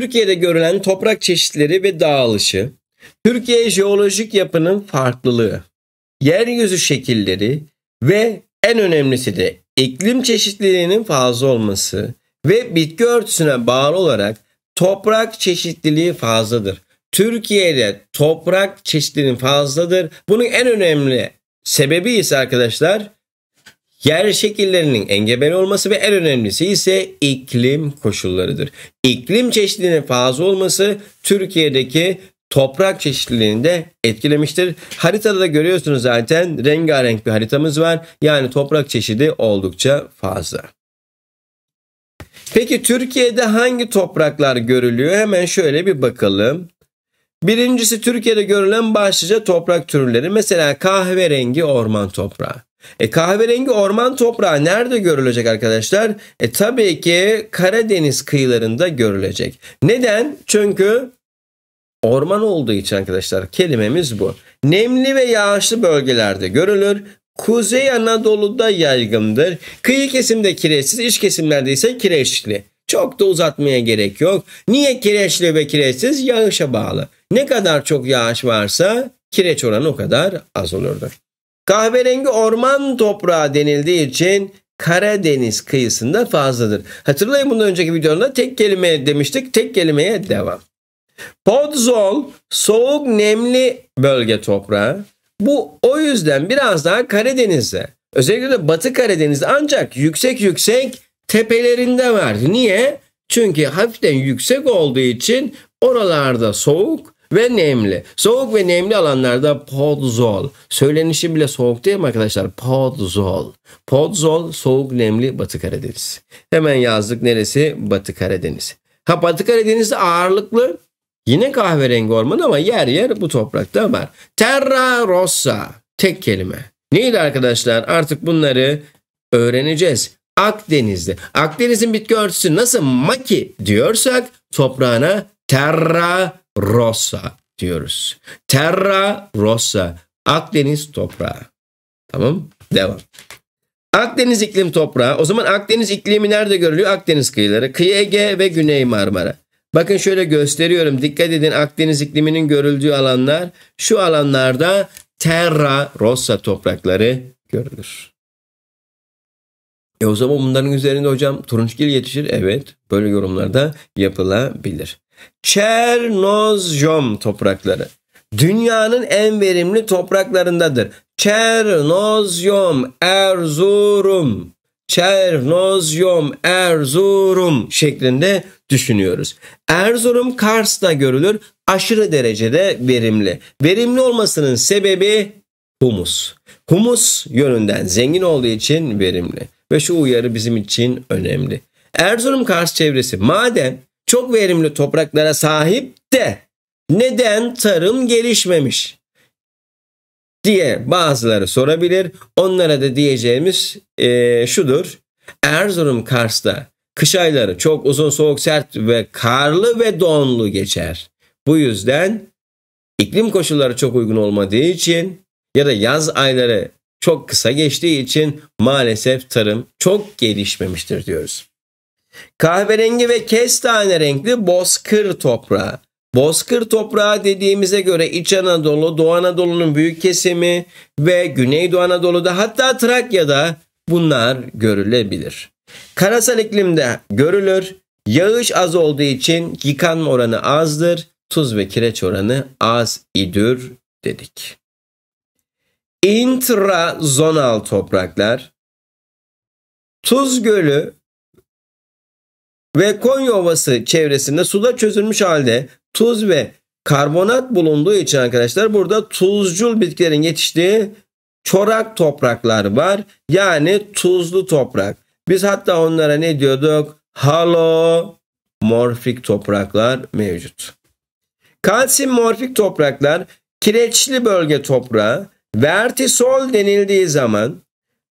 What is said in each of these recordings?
Türkiye'de görülen toprak çeşitleri ve dağılışı, Türkiye jeolojik yapının farklılığı, yeryüzü şekilleri ve en önemlisi de iklim çeşitliliğinin fazla olması ve bitki örtüsüne bağlı olarak toprak çeşitliliği fazladır. Türkiye'de toprak çeşitliliğinin fazladır. Bunun en önemli sebebi ise arkadaşlar yer şekillerinin engebeli olması ve en önemlisi ise iklim koşullarıdır. İklim çeşitliliğinin fazla olması Türkiye'deki toprak çeşitliliğini de etkilemiştir. Haritada da görüyorsunuz zaten rengarenk bir haritamız var. Yani toprak çeşidi oldukça fazla. Peki Türkiye'de hangi topraklar görülüyor? Hemen şöyle bir bakalım. Birincisi Türkiye'de görülen başlıca toprak türleri. Mesela kahverengi orman toprağı. E kahverengi orman toprağı nerede görülecek arkadaşlar? E tabii ki Karadeniz kıyılarında görülecek. Neden? Çünkü orman olduğu için arkadaşlar kelimemiz bu. Nemli ve yağışlı bölgelerde görülür. Kuzey Anadolu'da yaygındır. Kıyı kesimde kireçsiz, iç kesimlerde ise kireçli. Çok da uzatmaya gerek yok. Niye kireçli ve kireçsiz? Yağışa bağlı. Ne kadar çok yağış varsa kireç oranı o kadar az olurdu. Kahverengi orman toprağı denildiği için Karadeniz kıyısında fazladır. Hatırlayın bundan önceki videoda tek kelime demiştik. Tek kelimeye devam. Podzol soğuk nemli bölge toprağı. Bu o yüzden biraz daha Karadeniz'de. Özellikle de Batı Karadeniz'de ancak yüksek yüksek tepelerinde var. Niye? Çünkü hafiften yüksek olduğu için oralarda soğuk ve nemli. Soğuk ve nemli alanlarda podzol. Söylenişi bile soğuk değil mi arkadaşlar? Podzol. Podzol soğuk nemli Batı Karadeniz. Hemen yazdık neresi? Batı Karadeniz. Ha Batı Karadeniz'de ağırlıklı yine kahverengi orman ama yer yer bu toprakta var. Terra Rossa tek kelime. Neydi arkadaşlar? Artık bunları öğreneceğiz. Akdeniz'de. Akdeniz'in bitki örtüsü nasıl maki diyorsak toprağına terra rossa diyoruz. Terra rossa. Akdeniz toprağı. Tamam Devam. Akdeniz iklim toprağı. O zaman Akdeniz iklimi nerede görülüyor? Akdeniz kıyıları. Kıyı Ege ve Güney Marmara. Bakın şöyle gösteriyorum. Dikkat edin Akdeniz ikliminin görüldüğü alanlar. Şu alanlarda Terra Rossa toprakları görülür. E o zaman bunların üzerinde hocam turunçgil yetişir. Evet böyle yorumlarda yapılabilir. Çernozjom toprakları. Dünyanın en verimli topraklarındadır. Çernozyom, Erzurum, Çernozyom, Erzurum şeklinde düşünüyoruz. Erzurum Kars'ta görülür. Aşırı derecede verimli. Verimli olmasının sebebi humus. Humus yönünden zengin olduğu için verimli. Ve şu uyarı bizim için önemli. Erzurum Kars çevresi madem çok verimli topraklara sahip de neden tarım gelişmemiş diye bazıları sorabilir. Onlara da diyeceğimiz e, şudur. Erzurum Kars'ta kış ayları çok uzun soğuk sert ve karlı ve donlu geçer. Bu yüzden iklim koşulları çok uygun olmadığı için ya da yaz ayları çok kısa geçtiği için maalesef tarım çok gelişmemiştir diyoruz. Kahverengi ve kestane renkli bozkır toprağı. Bozkır toprağı dediğimize göre İç Anadolu, Doğu Anadolu'nun büyük kesimi ve Güneydoğu Anadolu'da hatta Trakya'da bunlar görülebilir. Karasal iklimde görülür. Yağış az olduğu için yıkanma oranı azdır. Tuz ve kireç oranı az idir dedik. Intrazonal topraklar Tuz Gölü ve Konya Ovası çevresinde suda çözülmüş halde tuz ve karbonat bulunduğu için arkadaşlar burada tuzcul bitkilerin yetiştiği çorak topraklar var. Yani tuzlu toprak. Biz hatta onlara ne diyorduk? Halomorfik topraklar mevcut. Kalsiyum morfik topraklar kireçli bölge toprağı vertisol denildiği zaman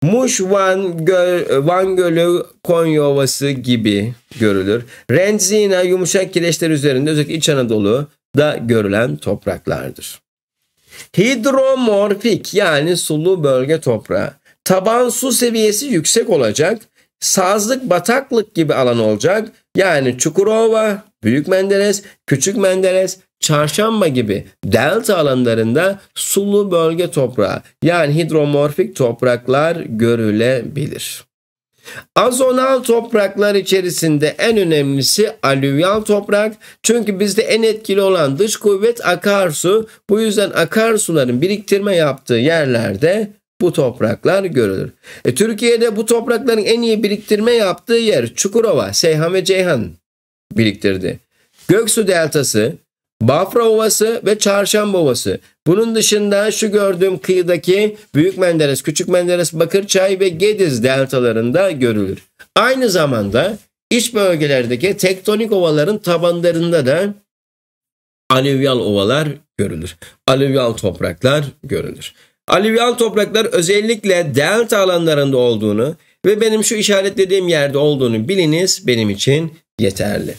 Muş, Van, Göl, Van Gölü, Konya Ovası gibi görülür. Renzina yumuşak kireçler üzerinde özellikle İç Anadolu'da görülen topraklardır. Hidromorfik yani sulu bölge toprağı. Taban su seviyesi yüksek olacak. Sazlık bataklık gibi alan olacak. Yani Çukurova, Büyük Menderes, Küçük Menderes, Çarşamba gibi delta alanlarında sulu bölge toprağı yani hidromorfik topraklar görülebilir. Azonal topraklar içerisinde en önemlisi alüvyal toprak. Çünkü bizde en etkili olan dış kuvvet akarsu. Bu yüzden akarsuların biriktirme yaptığı yerlerde bu topraklar görülür. E, Türkiye'de bu toprakların en iyi biriktirme yaptığı yer Çukurova, Seyhan ve Ceyhan biriktirdi. Göksu Deltası, Bafra Ovası ve Çarşamba Ovası. Bunun dışında şu gördüğüm kıyıdaki Büyük Menderes, Küçük Menderes, Bakırçay ve Gediz deltalarında görülür. Aynı zamanda iç bölgelerdeki tektonik ovaların tabanlarında da alüvyal ovalar görülür. Alüvyal topraklar görülür. Alüvyal topraklar özellikle delta alanlarında olduğunu ve benim şu işaretlediğim yerde olduğunu biliniz benim için yeterli.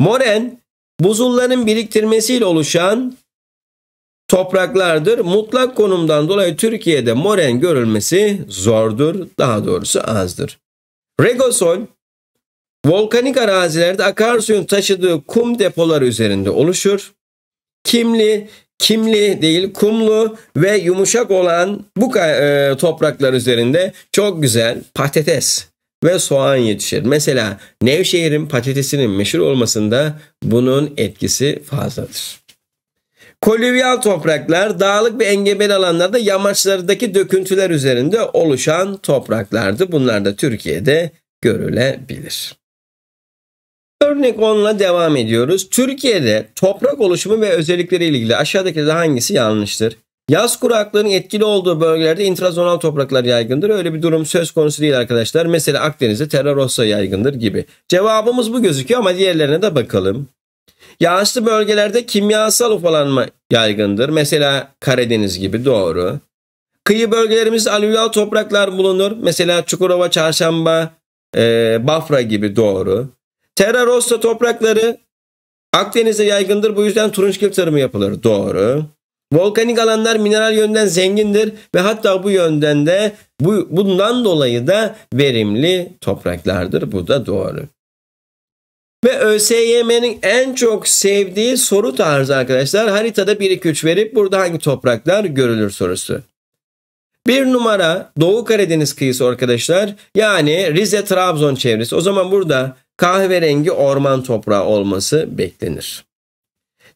Moren buzulların biriktirmesiyle oluşan topraklardır. Mutlak konumdan dolayı Türkiye'de moren görülmesi zordur, daha doğrusu azdır. Regosol, volkanik arazilerde akarsuyun taşıdığı kum depoları üzerinde oluşur. Kimli, kimli değil kumlu ve yumuşak olan bu e, topraklar üzerinde çok güzel patates ve soğan yetişir. Mesela Nevşehir'in patatesinin meşhur olmasında bunun etkisi fazladır. Kolüvyal topraklar dağlık ve engebeli alanlarda yamaçlardaki döküntüler üzerinde oluşan topraklardı. Bunlar da Türkiye'de görülebilir. Örnek 10'la devam ediyoruz. Türkiye'de toprak oluşumu ve özellikleri ile ilgili aşağıdaki de hangisi yanlıştır? Yaz kuraklığının etkili olduğu bölgelerde intrazonal topraklar yaygındır. Öyle bir durum söz konusu değil arkadaşlar. Mesela Akdeniz'de terra yaygındır gibi. Cevabımız bu gözüküyor ama diğerlerine de bakalım. Yağışlı bölgelerde kimyasal ufalanma yaygındır. Mesela Karadeniz gibi doğru. Kıyı bölgelerimizde alüvyal topraklar bulunur. Mesela Çukurova, Çarşamba, e, Bafra gibi doğru. Terra rossa toprakları Akdeniz'de yaygındır. Bu yüzden turunçgil tarımı yapılır. Doğru. Volkanik alanlar mineral yönden zengindir ve hatta bu yönden de bu, bundan dolayı da verimli topraklardır. Bu da doğru. Ve ÖSYM'nin en çok sevdiği soru tarzı arkadaşlar haritada 1-2-3 verip burada hangi topraklar görülür sorusu. Bir numara Doğu Karadeniz kıyısı arkadaşlar. Yani Rize Trabzon çevresi. O zaman burada kahverengi orman toprağı olması beklenir.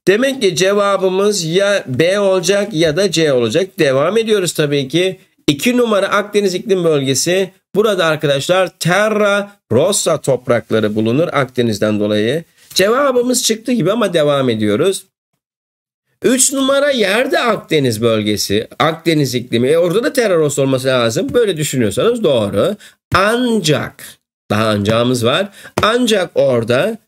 Demek ki cevabımız ya B olacak ya da C olacak. Devam ediyoruz tabii ki. 2 numara Akdeniz iklim bölgesi. Burada arkadaşlar Terra Rossa toprakları bulunur Akdeniz'den dolayı. Cevabımız çıktı gibi ama devam ediyoruz. 3 numara yerde Akdeniz bölgesi. Akdeniz iklimi. E orada da Terra Rossa olması lazım. Böyle düşünüyorsanız doğru. Ancak daha ancağımız var. Ancak orada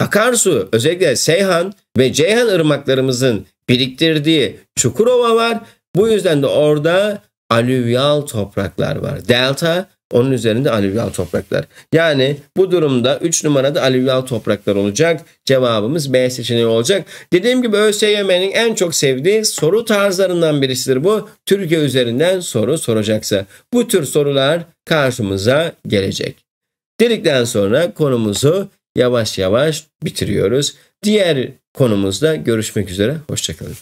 akarsu özellikle Seyhan ve Ceyhan ırmaklarımızın biriktirdiği Çukurova var. Bu yüzden de orada alüvyal topraklar var. Delta onun üzerinde alüvyal topraklar. Yani bu durumda 3 numarada alüvyal topraklar olacak. Cevabımız B seçeneği olacak. Dediğim gibi ÖSYM'nin en çok sevdiği soru tarzlarından birisidir bu. Türkiye üzerinden soru soracaksa. Bu tür sorular karşımıza gelecek. Dedikten sonra konumuzu yavaş yavaş bitiriyoruz. Diğer konumuzda görüşmek üzere. Hoşçakalın.